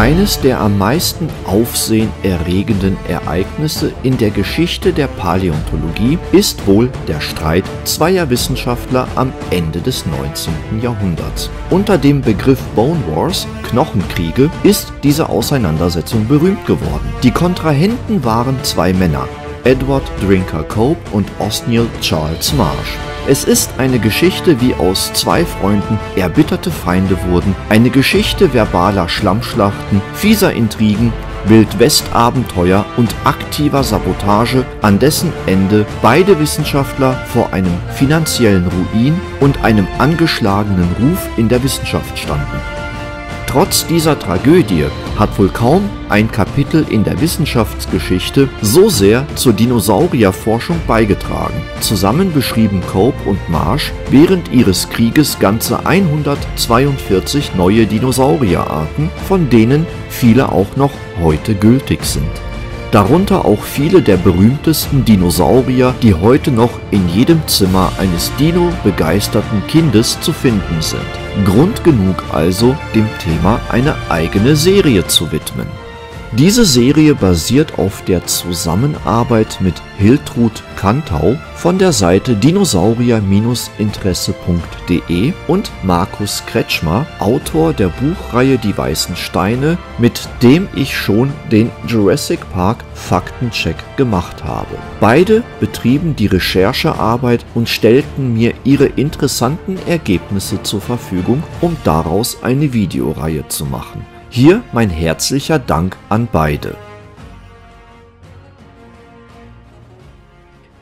Eines der am meisten aufsehenerregenden Ereignisse in der Geschichte der Paläontologie ist wohl der Streit zweier Wissenschaftler am Ende des 19. Jahrhunderts. Unter dem Begriff Bone Wars, Knochenkriege, ist diese Auseinandersetzung berühmt geworden. Die Kontrahenten waren zwei Männer, Edward Drinker Cope und Osniel Charles Marsh. Es ist eine Geschichte, wie aus zwei Freunden erbitterte Feinde wurden, eine Geschichte verbaler Schlammschlachten, fieser Intrigen, Wildwestabenteuer und aktiver Sabotage, an dessen Ende beide Wissenschaftler vor einem finanziellen Ruin und einem angeschlagenen Ruf in der Wissenschaft standen. Trotz dieser Tragödie hat wohl kaum ein Kapitel in der Wissenschaftsgeschichte so sehr zur Dinosaurierforschung beigetragen. Zusammen beschrieben Cope und Marsh während ihres Krieges ganze 142 neue Dinosaurierarten, von denen viele auch noch heute gültig sind darunter auch viele der berühmtesten Dinosaurier, die heute noch in jedem Zimmer eines Dino-begeisterten Kindes zu finden sind. Grund genug also, dem Thema eine eigene Serie zu widmen diese Serie basiert auf der Zusammenarbeit mit Hiltrud Kantau von der Seite dinosaurier-interesse.de und Markus Kretschmer, Autor der Buchreihe Die weißen Steine, mit dem ich schon den Jurassic Park Faktencheck gemacht habe. Beide betrieben die Recherchearbeit und stellten mir ihre interessanten Ergebnisse zur Verfügung, um daraus eine Videoreihe zu machen. Hier mein herzlicher Dank an beide.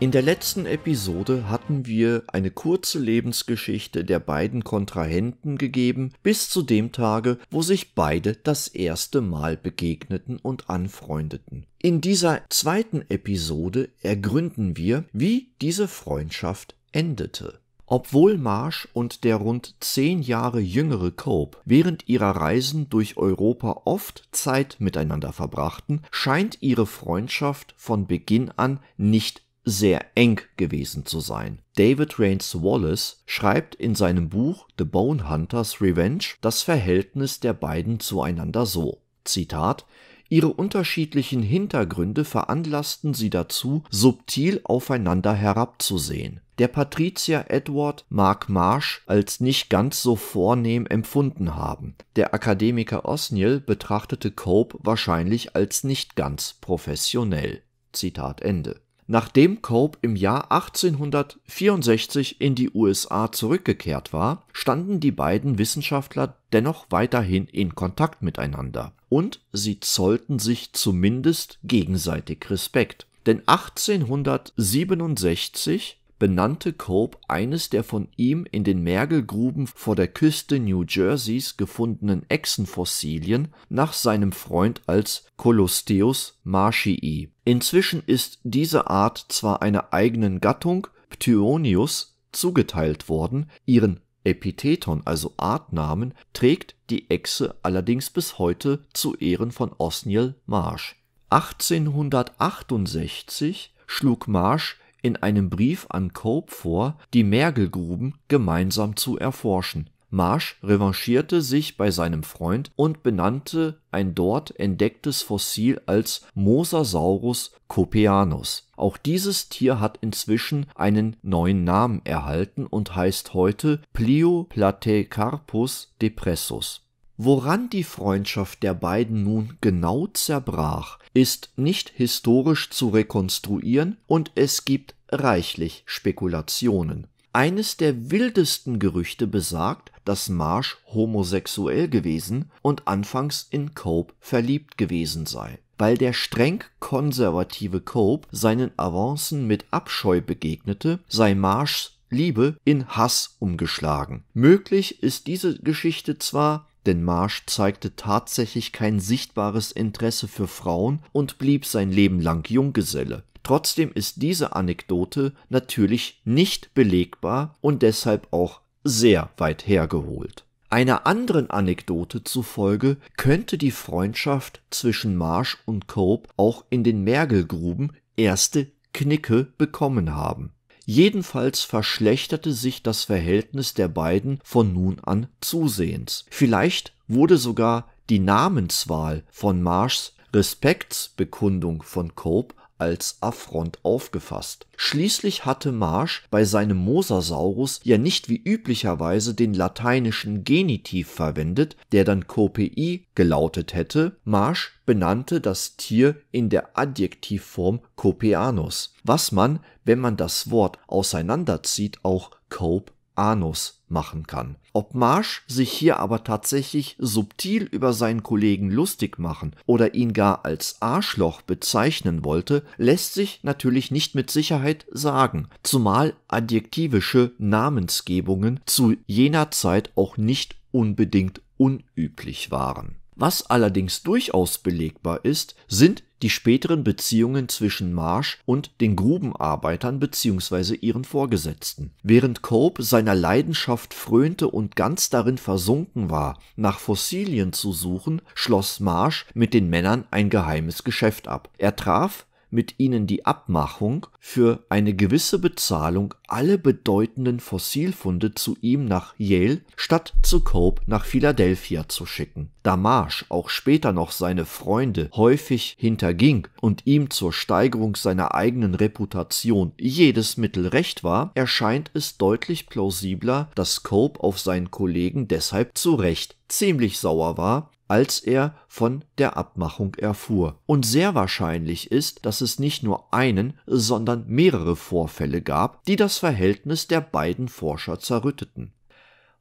In der letzten Episode hatten wir eine kurze Lebensgeschichte der beiden Kontrahenten gegeben, bis zu dem Tage, wo sich beide das erste Mal begegneten und anfreundeten. In dieser zweiten Episode ergründen wir, wie diese Freundschaft endete. Obwohl Marsh und der rund zehn Jahre jüngere Cope während ihrer Reisen durch Europa oft Zeit miteinander verbrachten, scheint ihre Freundschaft von Beginn an nicht sehr eng gewesen zu sein. David Rains Wallace schreibt in seinem Buch The Bone Hunters Revenge das Verhältnis der beiden zueinander so: Zitat Ihre unterschiedlichen Hintergründe veranlassten sie dazu, subtil aufeinander herabzusehen. Der Patrizier Edward mag Marsh als nicht ganz so vornehm empfunden haben, der Akademiker Osniel betrachtete Cope wahrscheinlich als nicht ganz professionell. Zitat Ende Nachdem Cope im Jahr 1864 in die USA zurückgekehrt war, standen die beiden Wissenschaftler dennoch weiterhin in Kontakt miteinander und sie zollten sich zumindest gegenseitig Respekt. Denn 1867 benannte Cope eines der von ihm in den Mergelgruben vor der Küste New Jerseys gefundenen Echsenfossilien nach seinem Freund als Colosteus marshii. Inzwischen ist diese Art zwar einer eigenen Gattung Ptyonius zugeteilt worden, ihren Epitheton, also Artnamen, trägt die Echse allerdings bis heute zu Ehren von Osniel Marsh. 1868 schlug Marsh in einem Brief an Cope vor, die Mergelgruben gemeinsam zu erforschen. Marsh revanchierte sich bei seinem Freund und benannte ein dort entdecktes Fossil als Mosasaurus copeanus. Auch dieses Tier hat inzwischen einen neuen Namen erhalten und heißt heute Plioplatecarpus depressus Woran die Freundschaft der beiden nun genau zerbrach, ist nicht historisch zu rekonstruieren und es gibt reichlich Spekulationen. Eines der wildesten Gerüchte besagt, dass Marsh homosexuell gewesen und anfangs in Cope verliebt gewesen sei. Weil der streng konservative Cope seinen Avancen mit Abscheu begegnete, sei Marshs Liebe in Hass umgeschlagen. Möglich ist diese Geschichte zwar, denn Marsh zeigte tatsächlich kein sichtbares Interesse für Frauen und blieb sein Leben lang Junggeselle. Trotzdem ist diese Anekdote natürlich nicht belegbar und deshalb auch sehr weit hergeholt. Einer anderen Anekdote zufolge könnte die Freundschaft zwischen Marsh und Cope auch in den Mergelgruben erste Knicke bekommen haben. Jedenfalls verschlechterte sich das Verhältnis der beiden von nun an zusehends. Vielleicht wurde sogar die Namenswahl von Marshs Respektsbekundung von Cope als Affront aufgefasst. Schließlich hatte Marsh bei seinem Mosasaurus ja nicht wie üblicherweise den lateinischen Genitiv verwendet, der dann Copei gelautet hätte. Marsh benannte das Tier in der Adjektivform Copeanus, was man, wenn man das Wort auseinanderzieht, auch Cope Anus machen kann. Ob Marsh sich hier aber tatsächlich subtil über seinen Kollegen lustig machen oder ihn gar als Arschloch bezeichnen wollte, lässt sich natürlich nicht mit Sicherheit sagen, zumal adjektivische Namensgebungen zu jener Zeit auch nicht unbedingt unüblich waren. Was allerdings durchaus belegbar ist, sind die späteren Beziehungen zwischen Marsh und den Grubenarbeitern bzw. ihren Vorgesetzten. Während Cope seiner Leidenschaft frönte und ganz darin versunken war, nach Fossilien zu suchen, schloss Marsh mit den Männern ein geheimes Geschäft ab. Er traf mit ihnen die Abmachung, für eine gewisse Bezahlung alle bedeutenden Fossilfunde zu ihm nach Yale statt zu Cope nach Philadelphia zu schicken. Da Marsh auch später noch seine Freunde häufig hinterging und ihm zur Steigerung seiner eigenen Reputation jedes Mittel recht war, erscheint es deutlich plausibler, dass Cope auf seinen Kollegen deshalb zu Recht ziemlich sauer war als er von der Abmachung erfuhr. Und sehr wahrscheinlich ist, dass es nicht nur einen, sondern mehrere Vorfälle gab, die das Verhältnis der beiden Forscher zerrütteten.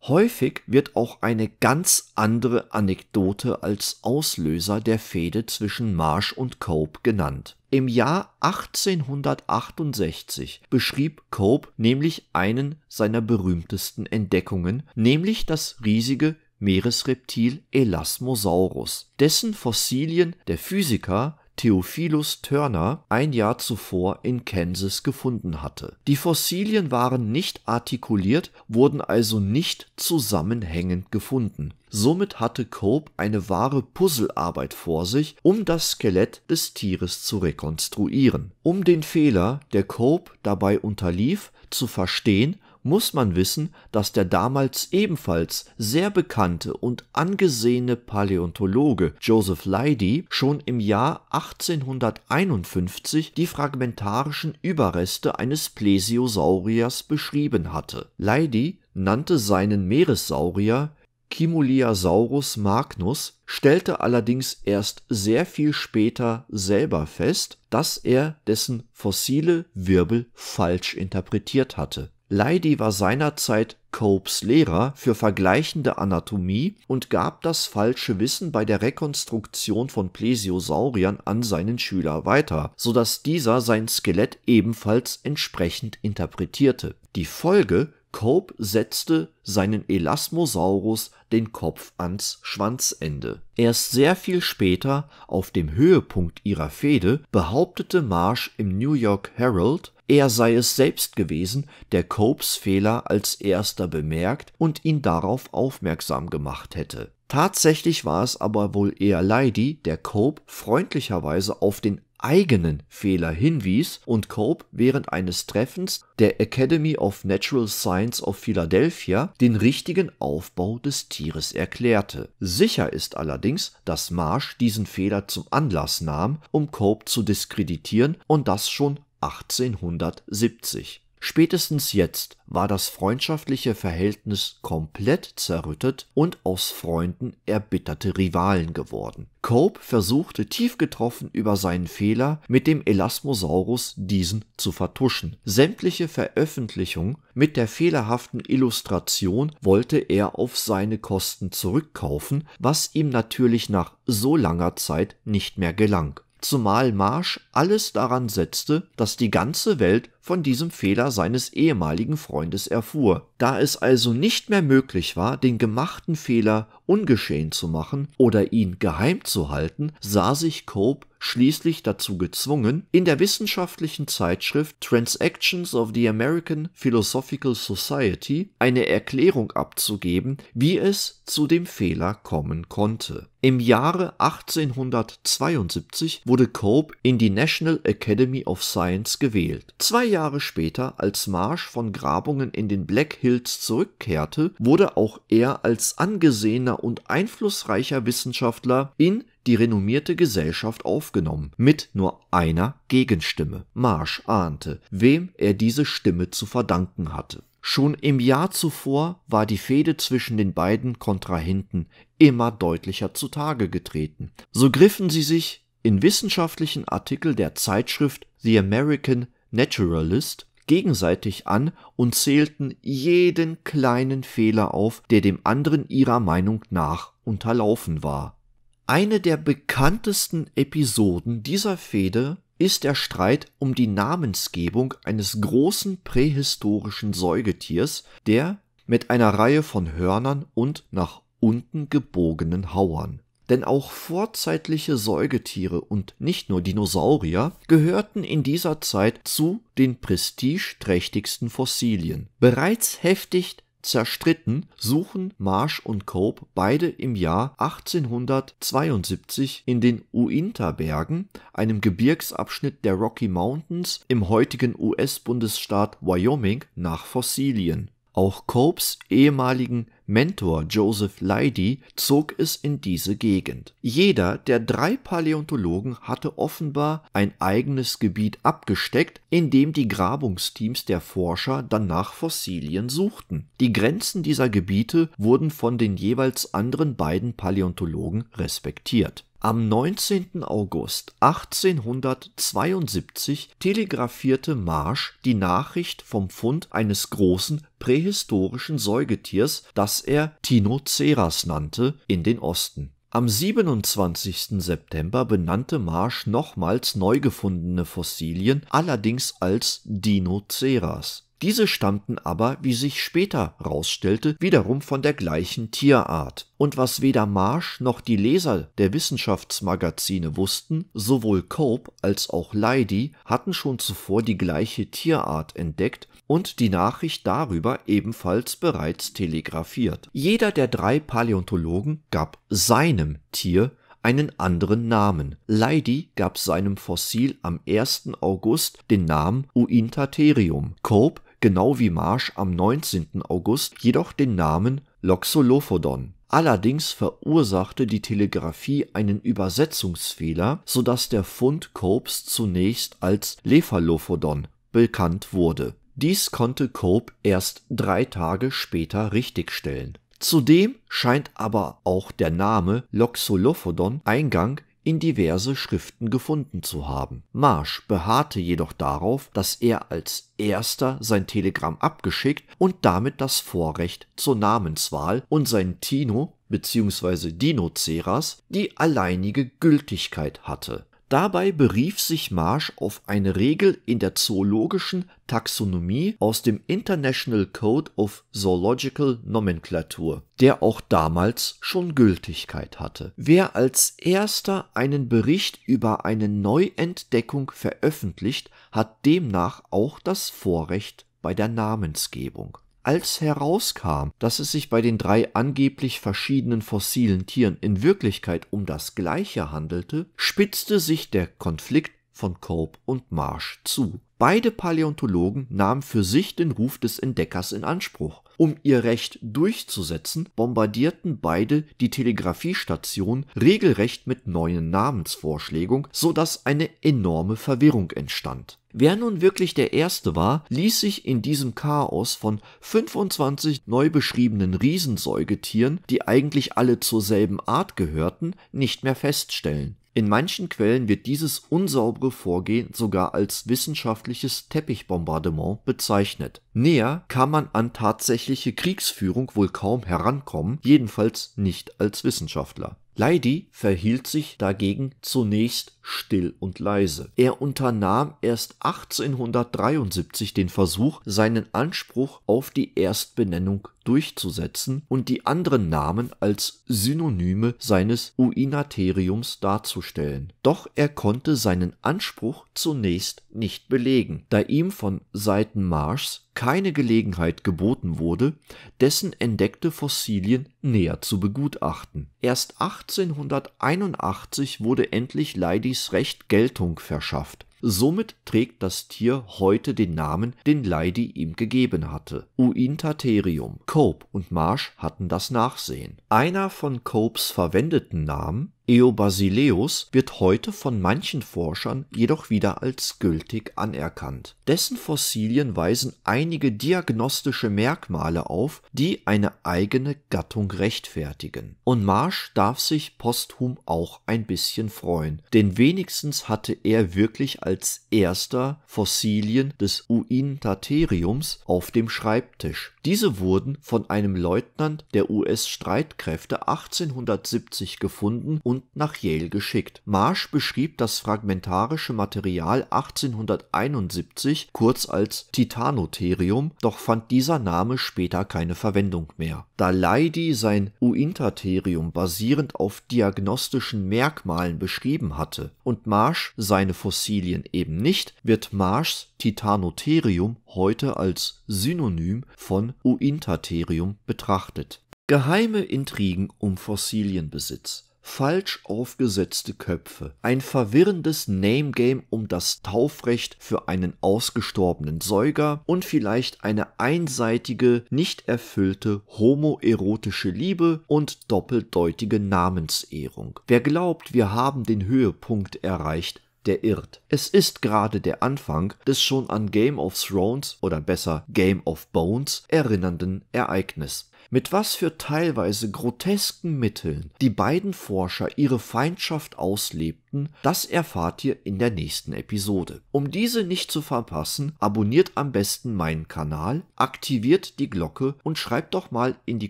Häufig wird auch eine ganz andere Anekdote als Auslöser der Fehde zwischen Marsh und Cope genannt. Im Jahr 1868 beschrieb Cope nämlich einen seiner berühmtesten Entdeckungen, nämlich das riesige Meeresreptil Elasmosaurus, dessen Fossilien der Physiker Theophilus Turner ein Jahr zuvor in Kansas gefunden hatte. Die Fossilien waren nicht artikuliert, wurden also nicht zusammenhängend gefunden. Somit hatte Cope eine wahre Puzzlearbeit vor sich, um das Skelett des Tieres zu rekonstruieren. Um den Fehler, der Cope dabei unterlief, zu verstehen, muss man wissen, dass der damals ebenfalls sehr bekannte und angesehene Paläontologe Joseph Leidy schon im Jahr 1851 die fragmentarischen Überreste eines Plesiosauriers beschrieben hatte. Leidy nannte seinen Meeressaurier Kimuliasaurus magnus, stellte allerdings erst sehr viel später selber fest, dass er dessen fossile Wirbel falsch interpretiert hatte Leidy war seinerzeit Copes Lehrer für vergleichende Anatomie und gab das falsche Wissen bei der Rekonstruktion von Plesiosauriern an seinen Schüler weiter, so dass dieser sein Skelett ebenfalls entsprechend interpretierte. Die Folge Cope setzte seinen Elasmosaurus den Kopf ans Schwanzende. Erst sehr viel später, auf dem Höhepunkt ihrer Fehde, behauptete Marsh im New York Herald, er sei es selbst gewesen, der Copes Fehler als erster bemerkt und ihn darauf aufmerksam gemacht hätte. Tatsächlich war es aber wohl eher Leidy, der Cope freundlicherweise auf den eigenen Fehler hinwies und Cope während eines Treffens der Academy of Natural Science of Philadelphia den richtigen Aufbau des Tieres erklärte. Sicher ist allerdings, dass Marsh diesen Fehler zum Anlass nahm, um Cope zu diskreditieren und das schon 1870 Spätestens jetzt war das freundschaftliche Verhältnis komplett zerrüttet und aus Freunden erbitterte Rivalen geworden. Cope versuchte tief getroffen über seinen Fehler mit dem Elasmosaurus diesen zu vertuschen. Sämtliche Veröffentlichungen mit der fehlerhaften Illustration wollte er auf seine Kosten zurückkaufen, was ihm natürlich nach so langer Zeit nicht mehr gelang zumal Marsh alles daran setzte, dass die ganze Welt von diesem Fehler seines ehemaligen Freundes erfuhr. Da es also nicht mehr möglich war, den gemachten Fehler ungeschehen zu machen oder ihn geheim zu halten, sah sich Cope schließlich dazu gezwungen, in der wissenschaftlichen Zeitschrift Transactions of the American Philosophical Society eine Erklärung abzugeben, wie es zu dem Fehler kommen konnte. Im Jahre 1872 wurde Cope in die National Academy of Science gewählt. Zwei Jahre später, als Marsh von Grabungen in den Black Hills zurückkehrte, wurde auch er als angesehener und einflussreicher Wissenschaftler in die renommierte Gesellschaft aufgenommen, mit nur einer Gegenstimme. Marsh ahnte, wem er diese Stimme zu verdanken hatte. Schon im Jahr zuvor war die Fehde zwischen den beiden Kontrahenten immer deutlicher zutage getreten. So griffen sie sich in wissenschaftlichen Artikeln der Zeitschrift The American Naturalist gegenseitig an und zählten jeden kleinen Fehler auf, der dem anderen ihrer Meinung nach unterlaufen war. Eine der bekanntesten Episoden dieser Fehde ist der Streit um die Namensgebung eines großen prähistorischen Säugetiers, der mit einer Reihe von Hörnern und nach unten gebogenen Hauern. Denn auch vorzeitliche Säugetiere und nicht nur Dinosaurier gehörten in dieser Zeit zu den prestigeträchtigsten Fossilien. Bereits heftig Zerstritten suchen Marsh und Cope beide im Jahr 1872 in den Uinta-Bergen, einem Gebirgsabschnitt der Rocky Mountains im heutigen US-Bundesstaat Wyoming, nach Fossilien auch Copes ehemaligen Mentor Joseph Leidy zog es in diese Gegend. Jeder der drei Paläontologen hatte offenbar ein eigenes Gebiet abgesteckt, in dem die Grabungsteams der Forscher dann nach Fossilien suchten. Die Grenzen dieser Gebiete wurden von den jeweils anderen beiden Paläontologen respektiert am 19. August 1872 telegrafierte Marsh die Nachricht vom Fund eines großen prähistorischen Säugetiers, das er Tinoceras nannte, in den Osten. Am 27. September benannte Marsh nochmals neu gefundene Fossilien, allerdings als Dinoceras diese stammten aber, wie sich später rausstellte, wiederum von der gleichen Tierart. Und was weder Marsh noch die Leser der Wissenschaftsmagazine wussten, sowohl Cope als auch Leidy hatten schon zuvor die gleiche Tierart entdeckt und die Nachricht darüber ebenfalls bereits telegrafiert. Jeder der drei Paläontologen gab seinem Tier einen anderen Namen. Leidy gab seinem Fossil am 1. August den Namen Uintatherium. Cope genau wie Marsh am 19. August jedoch den Namen Loxolophodon. Allerdings verursachte die Telegrafie einen Übersetzungsfehler, so dass der Fund Copes zunächst als Lephalophodon bekannt wurde. Dies konnte Cope erst drei Tage später richtigstellen. Zudem scheint aber auch der Name Loxolophodon Eingang in diverse Schriften gefunden zu haben. Marsh beharrte jedoch darauf, dass er als erster sein Telegramm abgeschickt und damit das Vorrecht zur Namenswahl und sein Tino bzw. Dinoceras die alleinige Gültigkeit hatte Dabei berief sich Marsh auf eine Regel in der zoologischen Taxonomie aus dem International Code of Zoological Nomenclature, der auch damals schon Gültigkeit hatte. Wer als erster einen Bericht über eine Neuentdeckung veröffentlicht, hat demnach auch das Vorrecht bei der Namensgebung als herauskam, dass es sich bei den drei angeblich verschiedenen fossilen Tieren in Wirklichkeit um das gleiche handelte, spitzte sich der Konflikt von Cope und Marsh zu. Beide Paläontologen nahmen für sich den Ruf des Entdeckers in Anspruch. Um ihr Recht durchzusetzen, bombardierten beide die Telegrafiestation regelrecht mit neuen Namensvorschlägen, so dass eine enorme Verwirrung entstand. Wer nun wirklich der Erste war, ließ sich in diesem Chaos von 25 neu beschriebenen Riesensäugetieren, die eigentlich alle zur selben Art gehörten, nicht mehr feststellen. In manchen Quellen wird dieses unsaubere Vorgehen sogar als wissenschaftliches Teppichbombardement bezeichnet. Näher kann man an tatsächliche Kriegsführung wohl kaum herankommen, jedenfalls nicht als Wissenschaftler Leidy verhielt sich dagegen zunächst still und leise. Er unternahm erst 1873 den Versuch, seinen Anspruch auf die Erstbenennung durchzusetzen und die anderen Namen als Synonyme seines Uinatheriums darzustellen. Doch er konnte seinen Anspruch zunächst nicht belegen, da ihm von Seiten Marshs keine Gelegenheit geboten wurde, dessen entdeckte Fossilien näher zu begutachten. Erst 1881 wurde endlich Leidys Recht Geltung verschafft. Somit trägt das Tier heute den Namen, den Leidy ihm gegeben hatte: Uintatherium. Cope und Marsh hatten das Nachsehen. Einer von Copes verwendeten Namen Eobasileus wird heute von manchen Forschern jedoch wieder als gültig anerkannt. Dessen Fossilien weisen einige diagnostische Merkmale auf, die eine eigene Gattung rechtfertigen. Und Marsh darf sich posthum auch ein bisschen freuen, denn wenigstens hatte er wirklich als erster Fossilien des Uintatheriums auf dem Schreibtisch. Diese wurden von einem Leutnant der US-Streitkräfte 1870 gefunden und nach Yale geschickt. Marsh beschrieb das fragmentarische Material 1871 kurz als Titanotherium, doch fand dieser Name später keine Verwendung mehr. Da Leidy sein Uintatherium basierend auf diagnostischen Merkmalen beschrieben hatte und Marsh seine Fossilien eben nicht, wird Marshs Titanotherium heute als Synonym von Uintatherium betrachtet. Geheime Intrigen um Fossilienbesitz falsch aufgesetzte Köpfe, ein verwirrendes Name-Game um das Taufrecht für einen ausgestorbenen Säuger und vielleicht eine einseitige, nicht erfüllte homoerotische Liebe und doppeldeutige Namensehrung. Wer glaubt, wir haben den Höhepunkt erreicht, der irrt. Es ist gerade der Anfang des schon an Game of Thrones oder besser Game of Bones erinnernden Ereignis. Mit was für teilweise grotesken Mitteln die beiden Forscher ihre Feindschaft auslebten, das erfahrt ihr in der nächsten Episode. Um diese nicht zu verpassen, abonniert am besten meinen Kanal, aktiviert die Glocke und schreibt doch mal in die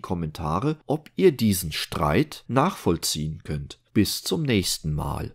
Kommentare, ob ihr diesen Streit nachvollziehen könnt. Bis zum nächsten Mal.